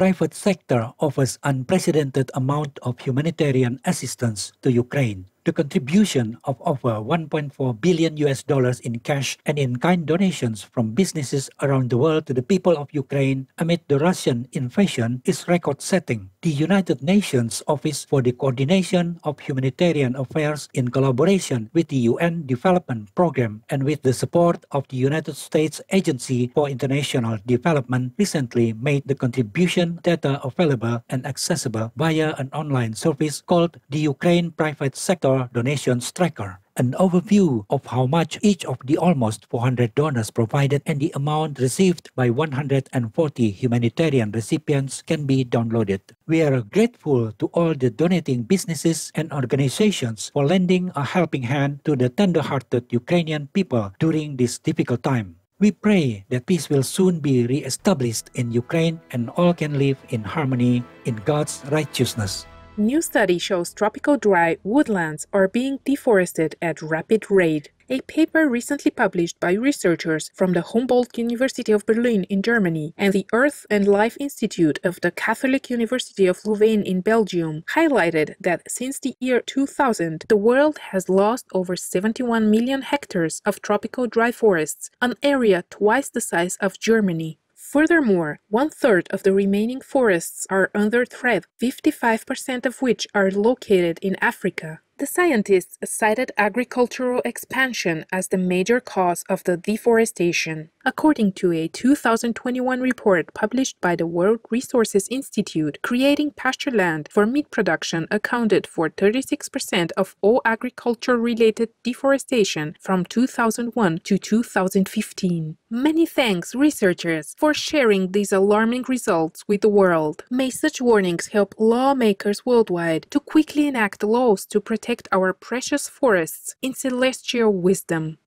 private sector offers unprecedented amount of humanitarian assistance to Ukraine the contribution of over uh, 1.4 billion US dollars in cash and in-kind donations from businesses around the world to the people of Ukraine amid the Russian invasion is record-setting. The United Nations Office for the Coordination of Humanitarian Affairs in collaboration with the UN Development Programme and with the support of the United States Agency for International Development recently made the contribution data available and accessible via an online service called the Ukraine Private Sector Donations Tracker, an overview of how much each of the almost 400 donors provided and the amount received by 140 humanitarian recipients can be downloaded. We are grateful to all the donating businesses and organizations for lending a helping hand to the tender-hearted Ukrainian people during this difficult time. We pray that peace will soon be re-established in Ukraine and all can live in harmony in God's righteousness. New study shows tropical dry woodlands are being deforested at rapid rate. A paper recently published by researchers from the Humboldt University of Berlin in Germany and the Earth and Life Institute of the Catholic University of Louvain in Belgium highlighted that since the year 2000, the world has lost over 71 million hectares of tropical dry forests, an area twice the size of Germany. Furthermore, one-third of the remaining forests are under threat, 55% of which are located in Africa. The scientists cited agricultural expansion as the major cause of the deforestation. According to a 2021 report published by the World Resources Institute, creating pasture land for meat production accounted for 36% of all agriculture-related deforestation from 2001 to 2015. Many thanks, researchers, for sharing these alarming results with the world. May such warnings help lawmakers worldwide to quickly enact laws to protect our precious forests in celestial wisdom.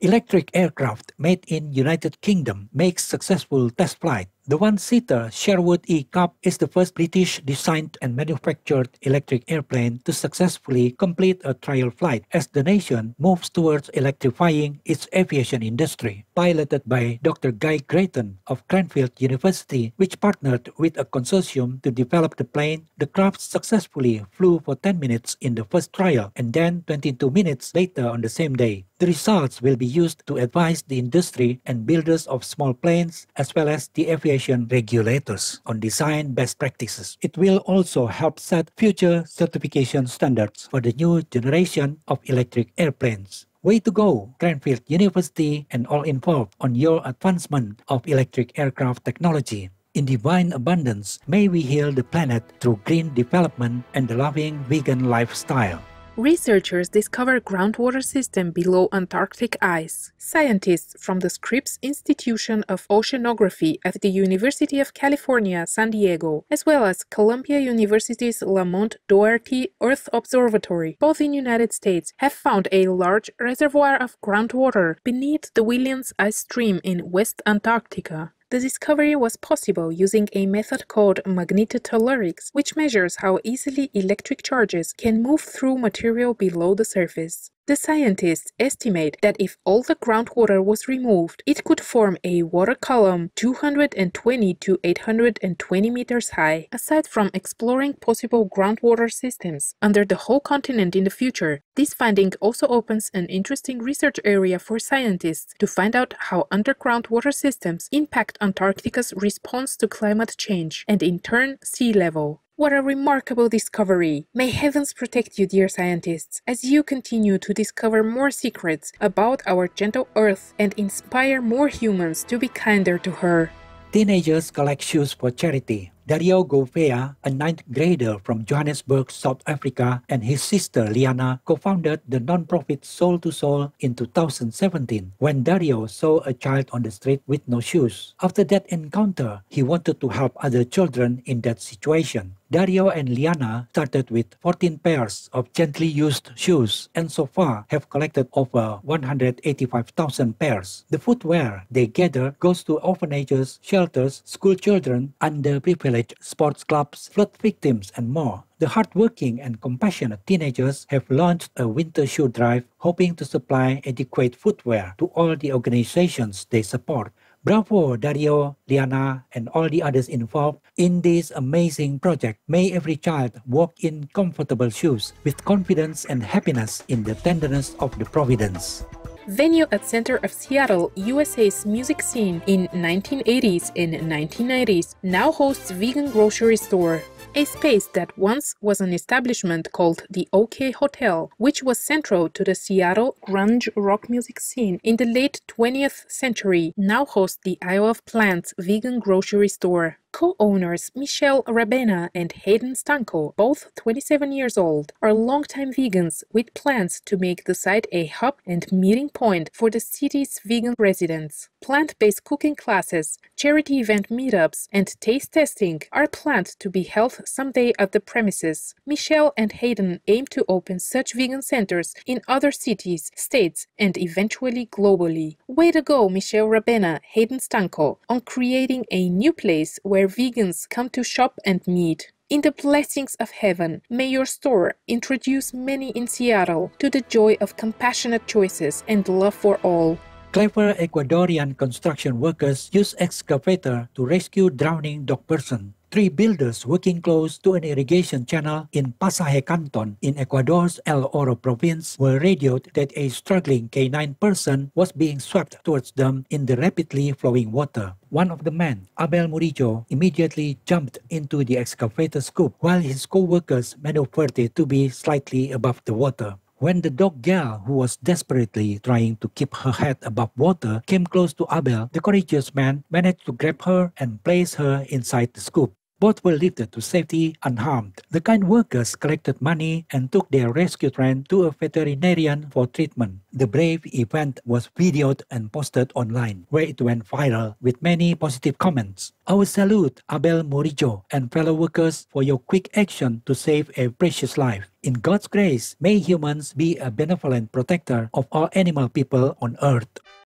Electric aircraft made in United Kingdom makes successful test flight the one-seater Sherwood eKub is the first British-designed and manufactured electric airplane to successfully complete a trial flight as the nation moves towards electrifying its aviation industry. Piloted by Dr. Guy Gratton of Cranfield University, which partnered with a consortium to develop the plane, the craft successfully flew for 10 minutes in the first trial and then 22 minutes later on the same day. The results will be used to advise the industry and builders of small planes as well as the aviation regulators on design best practices. It will also help set future certification standards for the new generation of electric airplanes. Way to go, Cranfield University and all involved on your advancement of electric aircraft technology. In divine abundance, may we heal the planet through green development and a loving vegan lifestyle. Researchers discover groundwater system below Antarctic ice. Scientists from the Scripps Institution of Oceanography at the University of California, San Diego, as well as Columbia University's Lamont Doherty Earth Observatory, both in the United States, have found a large reservoir of groundwater beneath the Whillans Ice Stream in West Antarctica. The discovery was possible using a method called magnetotellurics, which measures how easily electric charges can move through material below the surface. The scientists estimate that if all the groundwater was removed, it could form a water column 220 to 820 meters high. Aside from exploring possible groundwater systems under the whole continent in the future, this finding also opens an interesting research area for scientists to find out how underground water systems impact Antarctica's response to climate change and in turn sea level. What a remarkable discovery! May heavens protect you, dear scientists, as you continue to discover more secrets about our gentle Earth and inspire more humans to be kinder to her. Teenagers collect shoes for charity. Dario Gouveia, a ninth grader from Johannesburg, South Africa, and his sister Liana co-founded the non-profit Soul to Soul in 2017 when Dario saw a child on the street with no shoes. After that encounter, he wanted to help other children in that situation. Dario and Liana started with 14 pairs of gently used shoes and so far have collected over 185,000 pairs. The footwear they gather goes to orphanages, shelters, school children, underprivileged sports clubs, flood victims, and more. The hardworking and compassionate teenagers have launched a winter shoe drive hoping to supply adequate footwear to all the organizations they support Bravo, Dario, Liana, and all the others involved in this amazing project. May every child walk in comfortable shoes with confidence and happiness in the tenderness of the providence. Venue at center of Seattle, USA's music scene in 1980s and 1990s, now hosts vegan grocery store a space that once was an establishment called the OK Hotel, which was central to the Seattle grunge rock music scene in the late 20th century, now hosts the Isle of Plants vegan grocery store. Co-owners Michelle Rabena and Hayden Stanko, both 27 years old, are longtime vegans with plans to make the site a hub and meeting point for the city's vegan residents. Plant-based cooking classes, charity event meetups, and taste testing are planned to be held someday at the premises. Michelle and Hayden aim to open such vegan centers in other cities, states, and eventually globally. Way to go, Michelle Rabena, Hayden Stanko, on creating a new place where where vegans come to shop and meet. In the blessings of heaven, may your store introduce many in Seattle to the joy of compassionate choices and love for all. Clever Ecuadorian construction workers use excavator to rescue drowning dog person. Three builders working close to an irrigation channel in Pasaje Canton in Ecuador's El Oro province were radioed that a struggling canine person was being swept towards them in the rapidly flowing water. One of the men, Abel Murillo, immediately jumped into the excavator scoop while his co-workers maneuvered it to be slightly above the water. When the dog girl, who was desperately trying to keep her head above water, came close to Abel, the courageous man managed to grab her and place her inside the scoop. Both were lifted to safety unharmed. The kind workers collected money and took their rescue friend to a veterinarian for treatment. The brave event was videoed and posted online, where it went viral with many positive comments. Our salute, Abel Murillo and fellow workers, for your quick action to save a precious life. In God's grace, may humans be a benevolent protector of all animal people on earth.